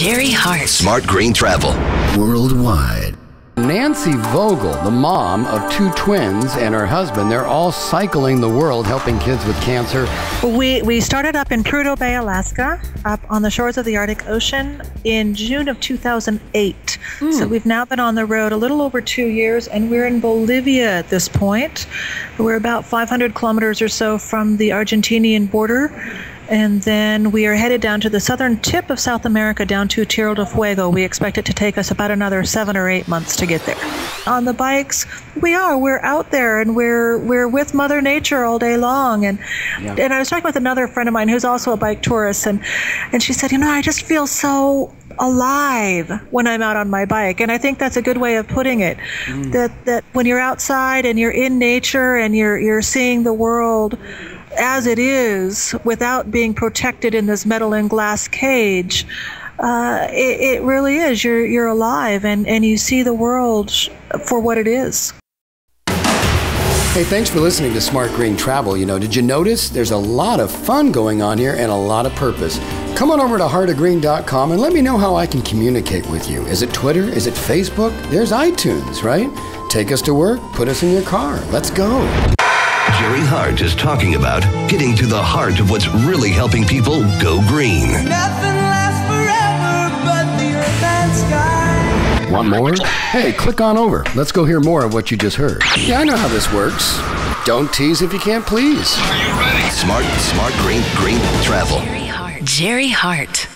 Jerry Hart. Smart Green Travel. Worldwide. Nancy Vogel, the mom of two twins, and her husband, they're all cycling the world helping kids with cancer. We, we started up in Prudhoe Bay, Alaska, up on the shores of the Arctic Ocean in June of 2008. So hmm. we've now been on the road a little over two years, and we're in Bolivia at this point. We're about 500 kilometers or so from the Argentinian border. And then we are headed down to the southern tip of South America, down to Tierra del Fuego. We expect it to take us about another seven or eight months to get there. On the bikes, we are. We're out there, and we're we're with Mother Nature all day long. And and I was talking with another friend of mine who's also a bike tourist, and and she said, you know, I just feel so alive when I'm out on my bike. And I think that's a good way of putting it. Mm. That that when you're outside and you're in nature and you're you're seeing the world as it is without being protected in this metal and glass cage. Uh, it, it really is. You're you're alive and, and you see the world for what it is. Hey, thanks for listening to Smart Green Travel. You know, did you notice there's a lot of fun going on here and a lot of purpose? Come on over to hartofgreen.com and let me know how I can communicate with you. Is it Twitter? Is it Facebook? There's iTunes, right? Take us to work, put us in your car. Let's go. Jerry Hart is talking about getting to the heart of what's really helping people go green. Nothing lasts forever but the earth and sky. Want more? Hey, click on over. Let's go hear more of what you just heard. Yeah, I know how this works. Don't tease if you can't please. Are you ready? Smart, smart green, green travel. Jerry Hart. Jerry Hart.